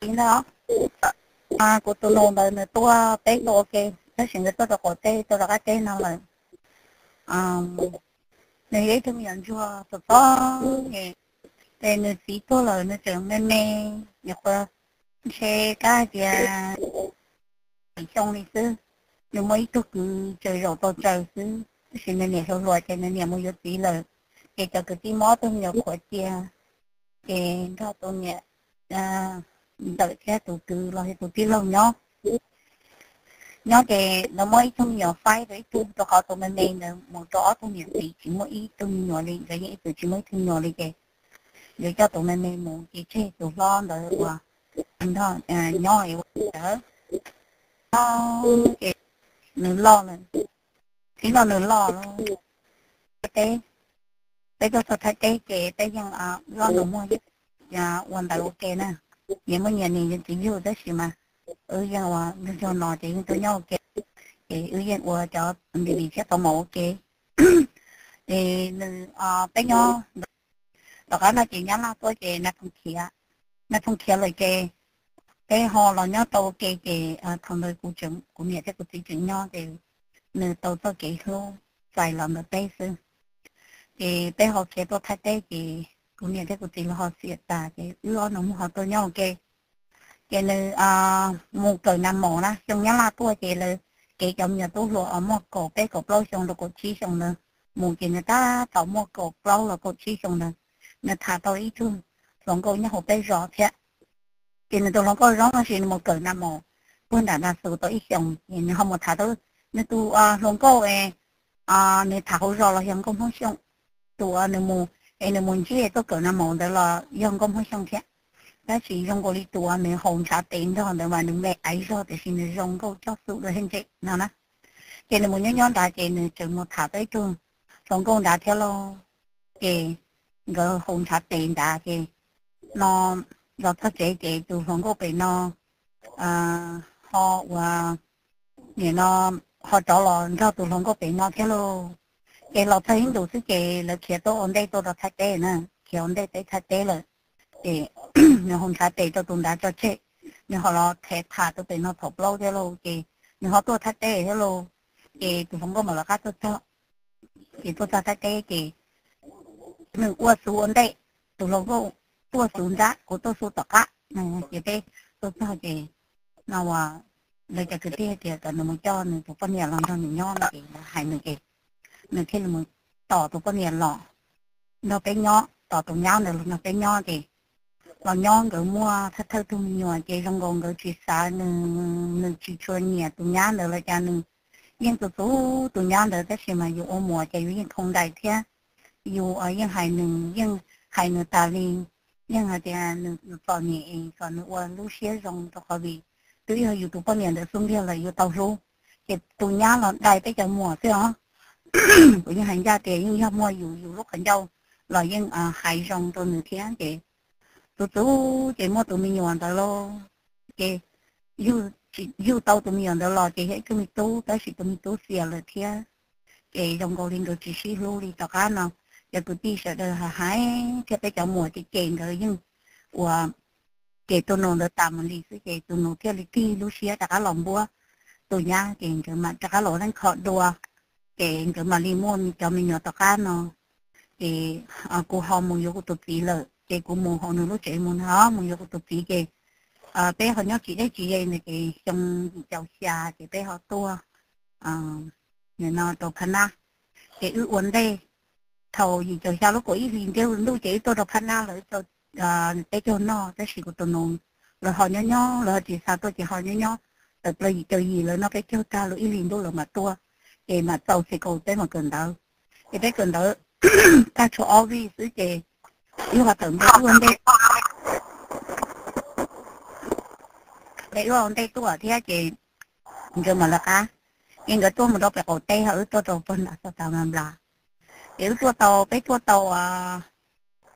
tiếng đó à của tôi lồn luôn là tôi à, bé đồ ok nó xin cái tôi là cổ tê tôi là cái tê nào là à này ấy tôi nhận cho tôi có nghe để nó chỉ tôi là nó chẳng nên nè nhớ qua xe cá gì à. Trong này chứ nhưng mấy tôi cứ chơi rồi tôi chơi chứ xin nên nhớ thôi rồi cho nên nhớ một chút tí là cái cho cái tí mó tôi nhớ của chị thì đó tôi nhẹ à đợi xe tụ từ lo tụ tí lâu nhó. Nhó thì nó mới trong nhỏ phai với tôi cho họ tôi mình nên là một chỗ tôi nhỏ thì chỉ mỗi ý tôi nhỏ đi cái những tôi chỉ mới tôi nhỏ đi cái để cho tụi mình nên một cái chế tụ lo đợi qua anh đó à nhỏ ấy đỡ nó cái nó lo này thì nó nó lo luôn. Cái cái cho thật thấy cái cái cái ยัง à lo được mua ya hoàn toàn ok nè nhưng mà nhà dân yêu đó mà cho nó thì tôi nhau ok thì ừ yang wa cho bị bị chết tao mổ ok thì à bé nhau đó cái là chỉ nhắn là tôi chỉ là không kia là không kia rồi cái cái họ là nhớ tàu cái cái thằng đời của chúng của mẹ cái của thị trường nhau thì nửa tàu tôi cái luôn phải là được bé sư. Thì bé họ kia tôi thấy tay thì cũng như thế của tiền họ sẽ ta cái lo nó họ tôi nhau cái cái là à một cỡ năm mỏ đó trong nhà là tôi cái là cái trong nhà tôi lo ở một cổ cái cổ lâu xong rồi cổ chi xong rồi một cái người ta tạo một cổ lâu là cổ chi xong rồi người thả tôi ít thương. Xong cổ nhà họ bé rõ thế cái này tôi nó có rõ là gì một cỡ năm mỏ quân đã là sự tôi ít xong, thì không một thả tôi. Nên tôi à xong cổ ấy à nên thả hỗ rõ là hiện không không xong. Tôi ờ, nên một nên muốn chia tôi cỡ năm một là dùng công không xong thế đó chỉ dùng cái tua mình hồng 茶 tiền thôi để mà đừng mẹ ấy rồi thì xin dùng cái cho sự được hình trị nào nè. Cái này muốn nhớ nhớ đại cái này chừng một thả tới trường. Xong công đã theo lo cái cái hồng 茶 tiền đã cái nó nó thật chế cái từ công bị nó à họ và nó, họ cho lo cho từ xong công bị nó theo lo cái lọ thấy đủ thứ cái là kia tôi ổn đây tôi đã thay tê nè kia ổn đây tới thay tê rồi thì nếu không thay tê tôi cũng đã cho chết nếu họ lo thay thả tôi bị nó thọc lâu thế luôn thì nếu họ tôi thay tê thế luôn thì tôi không có mà là khác tôi cho thì tôi thay tê thì nếu qua xuống đây tôi lo có qua xuống ra của tôi xuống tọt á này thì đây tôi cho thì nào à lấy cái cái thì cái nó muốn cho nên tôi phân nhà làm cho mình ngon thì hai người cái mình khi là mình tỏ tụ con niệm lọ nó cái nhỏ, tỏ tụ nhau này nó cái nhỏ thì lọ nhỏ cứ mua thật thật tụ nhỏ cái trong gồm cứ chỉ xa nương nương chỉ cho nhẹ tụ nhau nữa là cha nương nhưng tụ tụ tụ nhau nữa cái gì mà dù ôm mùa chạy những không đại thế, dù ở những hai nương những hai nương ta liền nhưng mà thì à, nương tỏ nhẹ còn nương qua lúc xế trong tụ họ bị. Tuy là dù tụ con niệm được xuống theo là dù tàu ru, thì tụ nhau là đại tới chợ mùa thế hả của những hành gia thì như mua dù dù lúc hành đâu, là những à hải rong tôi nửa thiên thì tôi chú thì mua tụi mình nhọn đó lo thì dù dù tao tụi mình nhọn đó lo thì hết tụi mình tu tới sự tụi mình tu xìa à, là thiên trong gọi lên được chỉ xí lưu đi, tao cá nào. Giờ tụi đi sẽ được hái cái cái chậu mùa thì chèn rồi, nhưng và cái tôi nó được tạm mình đi cái cái tôi nó theo lịch thi lúc xưa ta lòng bua tôi nhá cái cái mà ta lỗ đang khó đùa cái mà limon cho mình nhớ tất nó. Cái à cô họ muốn tụt tí cái cô muốn họ nó chạy muốn họ muốn tụt tí à, bé họ nhớ chỉ đấy chỉ này cái trong chậu xà cái bé họ tua. À người nó tàu khana cái uốn đây, thầu gì chậu xà lúc có ý gì à, cái cho nó cái gì của tôi nôn họ nhớ nhớ rồi chỉ sao tôi chỉ họ nhớ nhớ từ là gì gì rồi nó cái kêu ta rồi do liền đâu là mà thì mà tàu thì cầu tới mà cần đâu thì tới cần đâu ta cho all these cái gì yêu hoạt động cái vấn đề để yêu vấn đề tôi ở chị. Giờ mà là cá nhưng cái tôi mà đâu phải cầu tây hả tôi tàu phân là sao tàu ngầm là. Nếu tôi tàu, cái tôi tàu à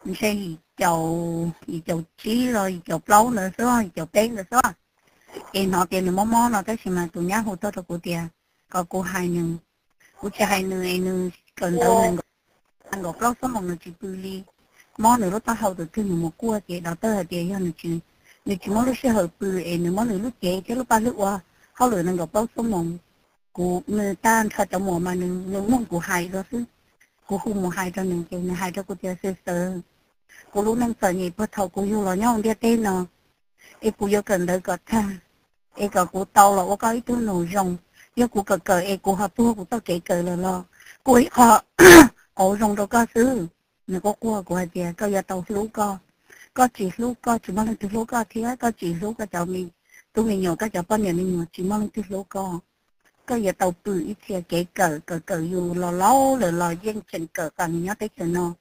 mình sẽ chầu gì chầu chí rồi chầu lâu nữa rồi chầu tây nữa rồi thì nó tiền nó mò nó cái gì mà tụi nhá, hồ tôi tàu của tiền có cô hai nương. Cô cha hai nương ai nương còn đâu nương ăn gọt lóc số hồng nương chỉ tư li món nửa lúc tao hậu từ từ một cua thì đầu tơ hạt tiền hơn nương chỉ nương chỉ món lúc sẽ hậu từ ai nương món nửa lúc chế chứ lúc ba lúc qua hậu lửa nương gọt lóc số mồng cô người ta thật trong mồm mà nương nương muốn cô hai đó chứ cô không một hai cho nương kêu nương hai cho cô chơi sơ sơ cô lúc nương sợ nhỉ bớt thầu cô yêu lo nhau đi tên nó. Ai cô yêu cần đợi gọt tha. Ai gọt cô tao là có cái thứ nổi rồng yêu của cờ cờ e của họ tua của tao kể cờ là lo cuối họ ổ rồng đâu có xứ. Nó có cua của gì có giờ tàu lú co. Có chỉ lú co chỉ mang từ lú co thì có chỉ lú co cháu mình. Tụi mình nhỏ các cháu bao nhiêu mình chỉ mang từ lú co. Có giờ tàu tự ít xe kể cờ cờ cờ dù lo lâu rồi lo riêng chuyện cờ càng nhớ tới chuyện nó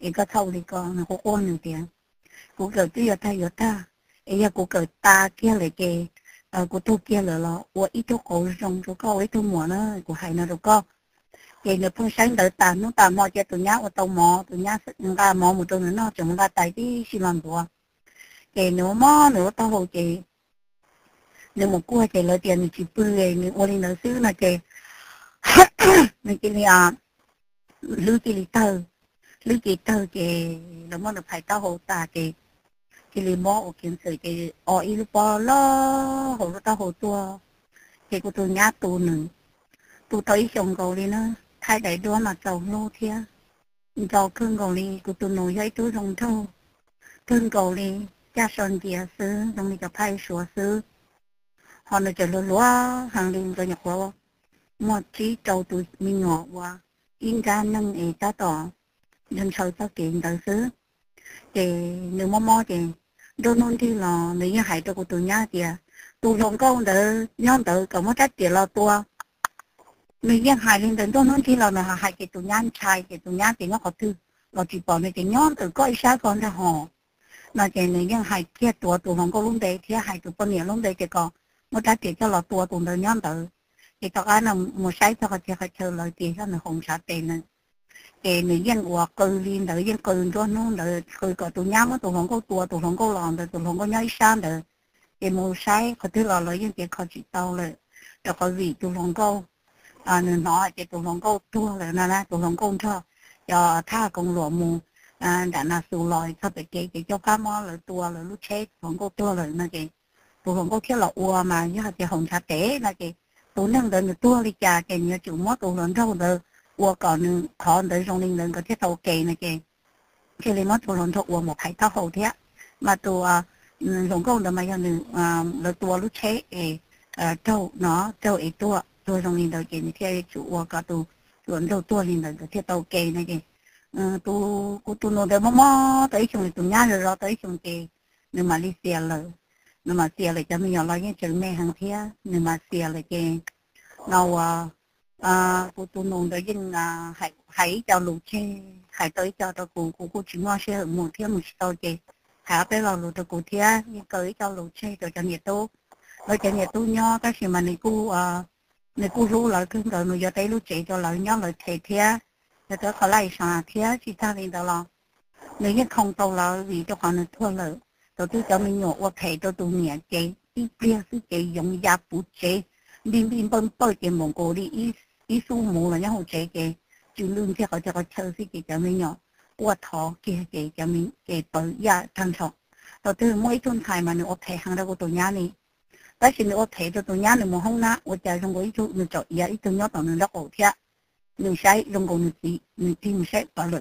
thì có thâu thì co, nó có con nữa tiền của cờ tuy giờ thay giờ ta. Ấy là của cờ ta kia lại kề cái ờ của tôi kia là lo của ít chỗ cổ rong chỗ có ít chỗ mùa nó, của hai nó đâu có cái nó phong sáng đợi ta nó ta mò cho tụi nhá của tàu mò, tụi nhá người ta mò một chỗ nữa, nó chúng ta tại đi xi măng của cái nó mò nữa tao hồ chị. Nếu một cua chạy lợi tiền chỉ bươi nếu ô linh nó xứ là chạy nên cái này à lưu cái lý tờ lưu cái tờ cái nó mà nó phải tao hồ ta cái cái lì mò ở kiến sợi cái ở ý lúc bò lo hồ ta hồ tua cái của tôi nhát tu nữa tu tới chồng cầu đi nữa thay đại đua mà giàu lô thia. Giàu thương cầu đi, của tôi nổi dậy tôi dùng thâu. Thương cầu đi, cha son kia sư đồng đi cho thay sửa sư họ nói cho lúa hàng linh cho nhập qua một chỉ trâu tụi mình ngọ qua. Yên ra nâng ấy ta tỏ. Nhân sâu ta kiện đời xứ. Thì nếu mò mò thì đôi nôn thì là nếu như hại cho của tụi nhá thì tụi lòng câu đỡ nhóm đỡ có một trách tiền là tua nếu như hải lên đến đôi nôn thì là là hải cái tụi nhá trai cái tụi nhá thì nó có thư là chỉ bỏ này cái nhóm tự có ít sáng con ra họ. Là cái nếu như hải kia tua tụi lòng câu luôn đấy thì hải tụi con nhiều luôn đấy cái con một trái tiền cho là tua tụi đỡ nhóm đỡ thì tao cái là một sai cho cái cái chơi lời tiền cho nó không sợ tiền nữa cái người dân của cư liên nữ dân cư cho nó nữ cư có tụi nhóm tụ không có tua tụi không có lòng tụ không có nhảy sang được cái một sai, có thứ là lời dân cái khó chỉ tao rồi rồi có gì tụ không có à nữ nói thì tụi không có tua rồi nè nè tụi không có cho cho tha công lộ mù à đã là sù lòi cho bị cái cái cho cá mò rồi tua rồi lúc chết không có tua rồi nè cái tụ không có kia là ua mà như là cái hồng trà tế là cái tụi nâng người tua đi trà cái như chủ mót tụ lớn râu được ua còn khó đến trong linh lớn có thiết tàu kề này cái cái lên mót tụi lớn thuộc ua một hai tao hậu thế mà tụi giống công được mà giờ nữ là tua lúc chế ờ trâu nó trâu ấy tua tua trong linh lớn cái như thế chủ ua cả tụi lớn râu tua linh lớn có thiết tàu kề này cái tụi tụi nó để mò mò tới chung tụi nhá rồi tới chung cái nhưng mà đi xe rồi nhưng mà xìa lại cho mình nhỏ lo những chữ mẹ hàng thía nhưng mà xìa lại à cô tu nông đó nhưng à hãy hãy cho lũ chê hãy tới cho tao cô cô cô chỉ ngon sẽ một thiên một sau chê hả bé vào lũ tao cô Thiên, nhưng tới cho lũ chê rồi cho nhiệt tu rồi cho nhiệt tu nho các gì mà này cô à này cô rú lại cứ rồi người giờ tới lũ cho lại nhau lại thề thía. Rồi tới có lại sao thía chỉ ta lên đó lo. Nếu như không tao là vì cho họ nó thua lợi tôi tôi cho mình nhổ qua thầy tôi tôi nhẹ chế đi bia sư dùng giá bút chế bin bin bơm bơi cái mông cổ đi ý ý su mù là nhau chế cái chú lương thì họ cho họ chơi sư cái cho mình nhỏ qua thọ kia cái cho mình cái bơi ya thằng sọ tôi tôi mỗi tuần thầy mà nó thầy hàng đó của tôi nhà này 但是我睇到到伢你冇好啦，我就用过呢种你做嘢，呢种一当你落后贴，你使用过你知你知唔识法律，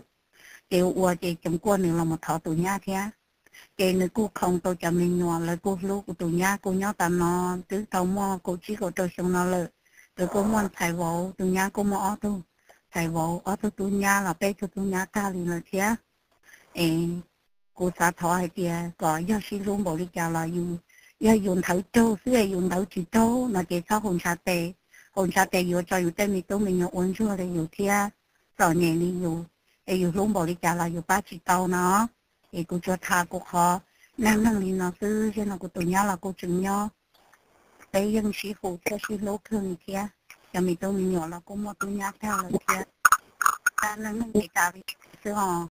就我就中国你落冇头到伢贴。cái này cô không tôi cho mình nhỏ là cô lúc của tụi nhá cô nhá ta nó tứ tàu mò cô chỉ có tôi xong nó lợi rồi cô muốn thầy vợ tụi nhá cô mò tôi thầy vợ ở tôi tu nhà là bé cho tu nhà ta liền là thế ê, cô xã thọ hay kia có do sĩ luôn bộ đi chào là dùng do dùng thấu châu xưa dùng thấu chỉ châu nó chỉ sau hồn sa tề. Hồn sa tề vừa cho vừa tên mình tôi mình uống chưa thì vừa thế rồi nhẹ đi vừa ê vừa luôn bộ đi chào là vừa ba chỉ tàu nó. Thì cô cho thà cô khó. Năng năng lý nó sư cho nó cô tu nhà là cô chứng nhau bây dân sĩ phụ cho sĩ lô thường kia. Cho mình tôi mình nhỏ là cũng một tụi nhau theo là kia. Năng năng để ta vì sư họ